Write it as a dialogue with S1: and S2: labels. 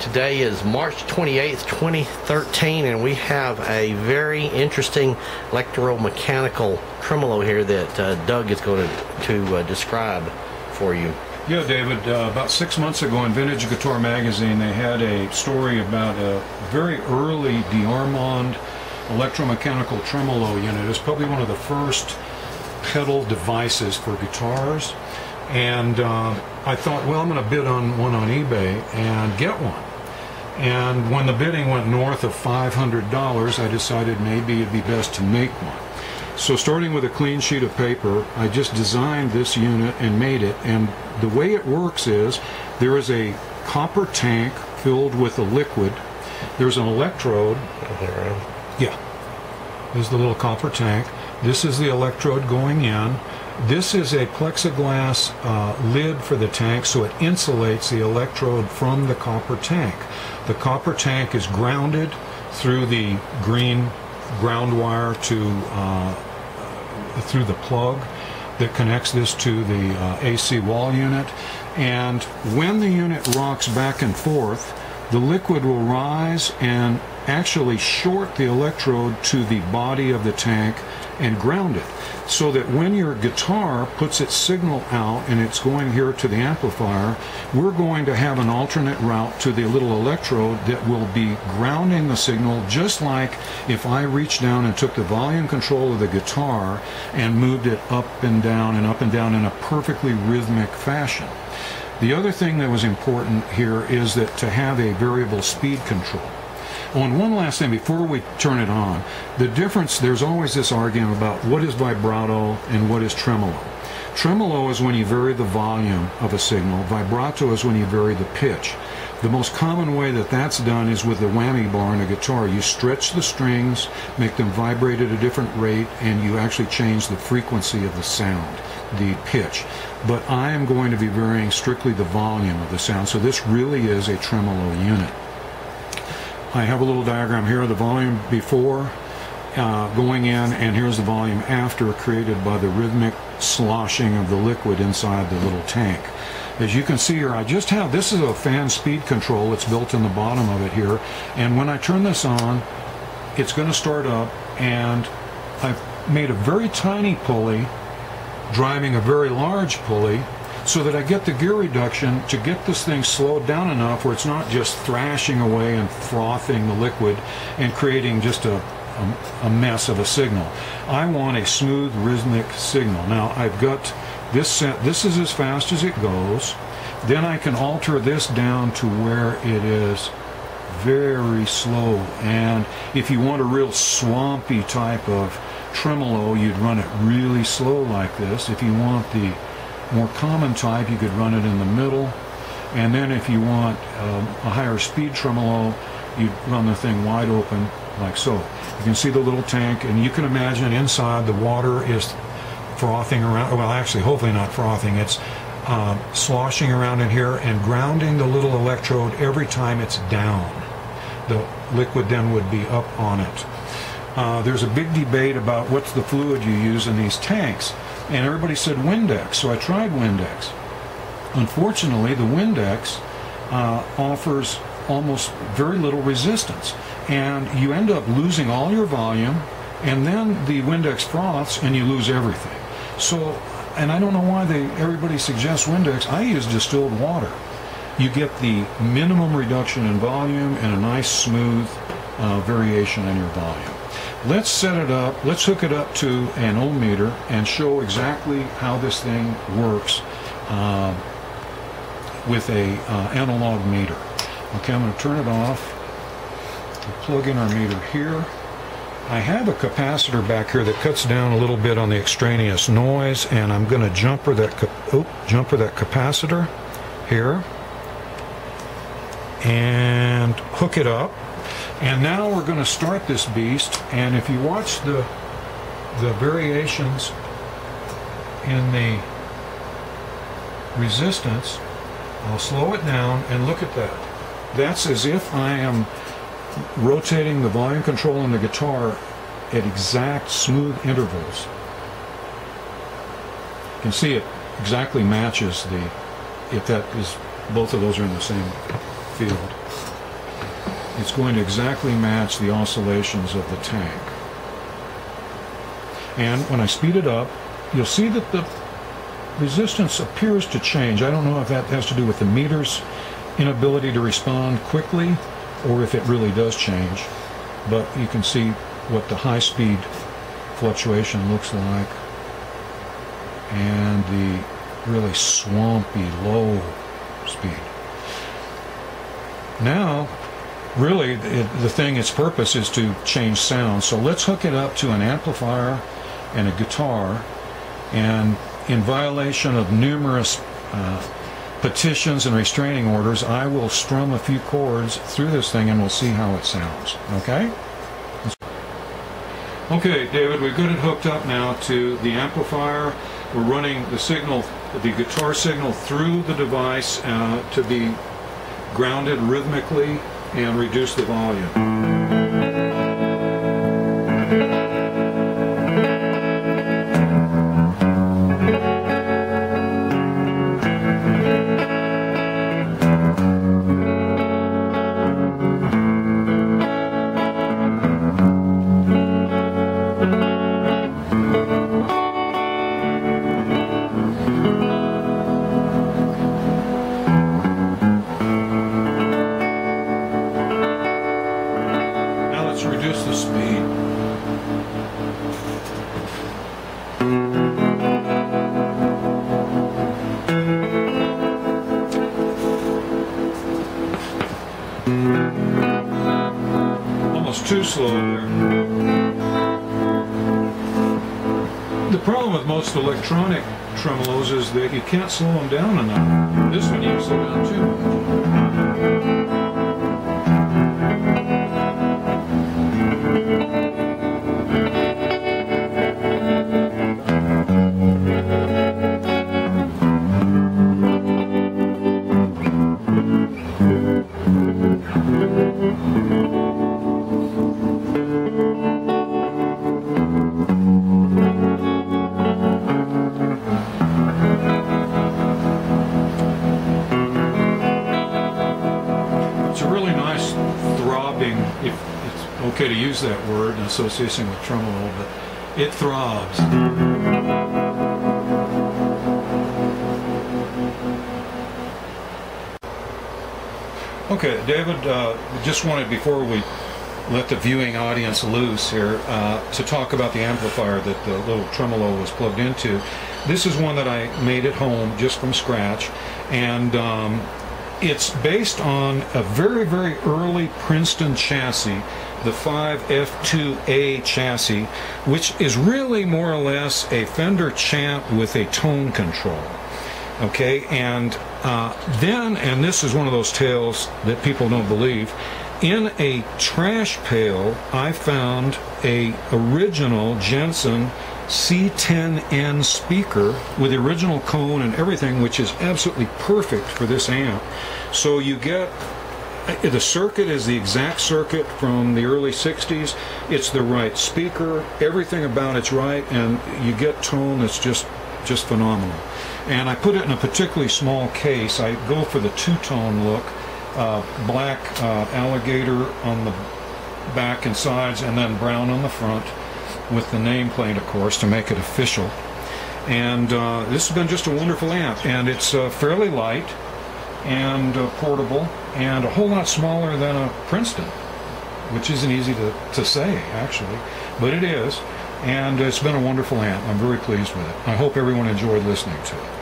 S1: Today is March 28th, 2013, and we have a very interesting electromechanical tremolo here that uh, Doug is going to, to uh, describe for you.
S2: Yeah, David, uh, about six months ago in Vintage Guitar Magazine, they had a story about a very early DeArmond electromechanical tremolo unit. It's probably one of the first pedal devices for guitars. And uh, I thought, well, I'm going to bid on one on eBay and get one. And when the bidding went north of $500, I decided maybe it'd be best to make one. So starting with a clean sheet of paper, I just designed this unit and made it. And the way it works is there is a copper tank filled with a liquid. There's an electrode. There. Yeah. There's the little copper tank. This is the electrode going in. This is a plexiglass uh, lid for the tank so it insulates the electrode from the copper tank. The copper tank is grounded through the green ground wire to uh, through the plug that connects this to the uh, AC wall unit. And when the unit rocks back and forth the liquid will rise and actually short the electrode to the body of the tank and ground it so that when your guitar puts its signal out and it's going here to the amplifier, we're going to have an alternate route to the little electrode that will be grounding the signal just like if I reached down and took the volume control of the guitar and moved it up and down and up and down in a perfectly rhythmic fashion. The other thing that was important here is that to have a variable speed control. And one last thing before we turn it on, the difference, there's always this argument about what is vibrato and what is tremolo. Tremolo is when you vary the volume of a signal. Vibrato is when you vary the pitch. The most common way that that's done is with the whammy bar in a guitar. You stretch the strings, make them vibrate at a different rate, and you actually change the frequency of the sound, the pitch. But I am going to be varying strictly the volume of the sound, so this really is a tremolo unit. I have a little diagram here of the volume before uh, going in and here's the volume after created by the rhythmic sloshing of the liquid inside the little tank. As you can see here, I just have, this is a fan speed control. It's built in the bottom of it here. And when I turn this on, it's going to start up and I've made a very tiny pulley driving a very large pulley so that I get the gear reduction to get this thing slowed down enough where it's not just thrashing away and frothing the liquid and creating just a, a, a mess of a signal. I want a smooth rhythmic signal. Now I've got this set, this is as fast as it goes. Then I can alter this down to where it is very slow. And if you want a real swampy type of tremolo, you'd run it really slow like this. If you want the more common type, you could run it in the middle. And then if you want um, a higher speed tremolo, you run the thing wide open like so. You can see the little tank, and you can imagine inside the water is frothing around. Well, actually, hopefully not frothing. It's um, sloshing around in here and grounding the little electrode every time it's down. The liquid then would be up on it. Uh, there's a big debate about what's the fluid you use in these tanks and everybody said Windex, so I tried Windex. Unfortunately, the Windex uh, offers almost very little resistance, and you end up losing all your volume, and then the Windex froths, and you lose everything. So, and I don't know why they everybody suggests Windex. I use distilled water. You get the minimum reduction in volume and a nice smooth uh, variation in your volume. Let's set it up, let's hook it up to an ohm meter and show exactly how this thing works uh, with a uh, analog meter. Okay, I'm going to turn it off. We'll plug in our meter here. I have a capacitor back here that cuts down a little bit on the extraneous noise and I'm going to jumper that oh, jumper that capacitor here and hook it up and now we're going to start this beast, and if you watch the the variations in the resistance, I'll slow it down and look at that. That's as if I am rotating the volume control in the guitar at exact smooth intervals. You can see it exactly matches the, if that is, both of those are in the same field. It's going to exactly match the oscillations of the tank. And when I speed it up, you'll see that the resistance appears to change. I don't know if that has to do with the meter's inability to respond quickly or if it really does change. But you can see what the high speed fluctuation looks like and the really swampy low speed. Now, really, it, the thing, its purpose is to change sound. So let's hook it up to an amplifier and a guitar, and in violation of numerous uh, petitions and restraining orders, I will strum a few chords through this thing and we'll see how it sounds. Okay? Okay, David, we've got it hooked up now to the amplifier. We're running the signal, the guitar signal through the device uh, to be grounded rhythmically and reduce the volume. Almost too slow there. The problem with most electronic tremolos is that you can't slow them down enough. This one you can slow down too much. It's a really nice throbbing, if it's okay to use that word in association with tremolo, but it throbs. Okay, David, uh, just wanted before we let the viewing audience loose here uh, to talk about the amplifier that the little tremolo was plugged into. This is one that I made at home just from scratch, and um, it's based on a very, very early Princeton chassis, the 5F2A chassis, which is really more or less a Fender Champ with a tone control. Okay, and uh, then, and this is one of those tales that people don't believe. In a trash pail, I found a original Jensen C10N speaker with the original cone and everything, which is absolutely perfect for this amp. So you get the circuit is the exact circuit from the early 60s. It's the right speaker. Everything about it's right, and you get tone that's just just phenomenal. And I put it in a particularly small case. I go for the two-tone look, uh, black uh, alligator on the back and sides, and then brown on the front, with the nameplate, of course, to make it official. And uh, this has been just a wonderful amp, and it's uh, fairly light and uh, portable, and a whole lot smaller than a Princeton, which isn't easy to, to say, actually, but it is. And it's been a wonderful amp. I'm very pleased with it. I hope everyone enjoyed listening to it.